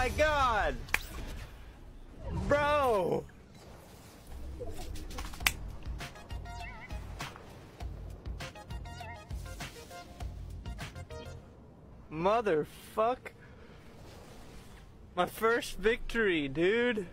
My god! Bro! Motherfuck. My first victory, dude.